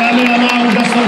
カメラマン